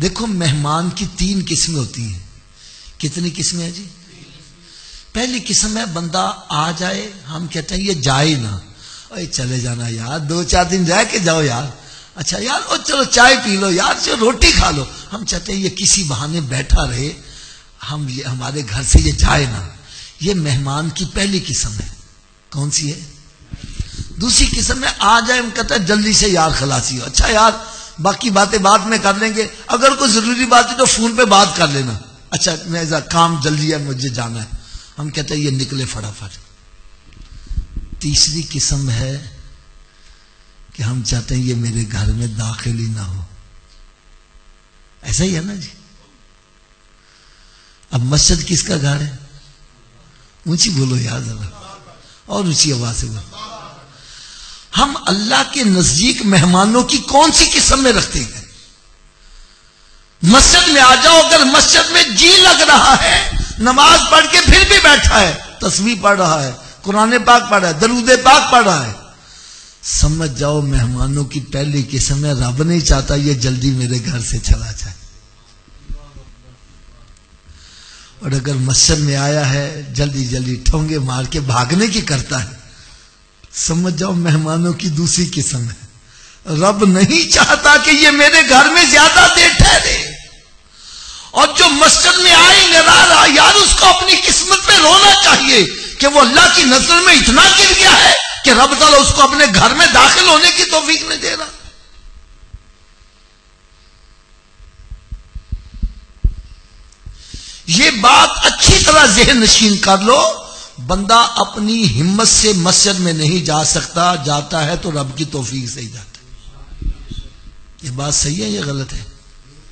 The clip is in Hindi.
देखो मेहमान की तीन किस्में होती हैं। कितनी किस्में हैं जी? पहली किस्म है, बंदा आ जाए, हम कहते हैं, ये जाए ना। अरे, चले जाना यार, दो चार दिन रह के जाओ यार। अच्छा यार, ओ चलो चाय पी लो यार, चलो रोटी खा लो। हम चाहते हैं, ये किसी बहाने बैठा रहे, हम ये, हमारे घर से ये जाए ना। ये मेहमान की पहली किस्म है। कौन सी है? दूसरी किस्म में आ जाए, हम कहते हैं, जल्दी से यार, खलासी हो। अच्छा यार बाकी बातें बाद में कर लेंगे। अगर कोई ज़रूरी बात है तो फ़ोन पे बात कर लेना। अच्छा मैं काम जल्दी है, मुझे जाना है। हम कहते हैं, ये निकले फटाफट। तीसरी किस्म है कि हम चाहते हैं, ये मेरे घर में दाखिल ही ना हो। ऐसा ही है ना जी? अब मस्जिद किसका घर है? ऊँची बोलो यार जरा। और ऊँची आवाज़ से बोलो। हम अल्लाह के नज़दीक मेहमानों की कौन सी किस्म में रखते हैं? मस्जिद में आ जाओ, अगर मस्जिद में जी लग रहा है, नमाज़ पढ़ के फिर भी बैठा है, तस्वीर पढ़ रहा है, कुरान पाक पढ़ रहा है, दरूद पाक पढ़ रहा है। समझ जाओ, मेहमानों की पहली किस्म है रब नहीं चाहता ये जल्दी मेरे घर से चला जाए। और अगर मस्जिद में आया है जल्दी जल्दी ठोंगे मार के भागने की करता है। समझ जाओ, मेहमानों की दूसरी किस्म है। रब नहीं चाहता कि ये मेरे घर में ज़्यादा देर ठहरे। और जो मस्जिद में आएँगे रहा यार, उसको अपनी किस्मत में रोना चाहिए कि वो अल्लाह की नज़र में इतना गिर गया है कि रब तला उसको अपने घर में दाखिल होने की तोफीक नहीं दे रहा। ये बात अच्छी तरह जहन नशीन कर लो बंदा अपनी हिम्मत से मस्जिद में नहीं जा सकता, जाता है तो रब की तोफीक से ही जाता है। ये बात सही है या गलत है?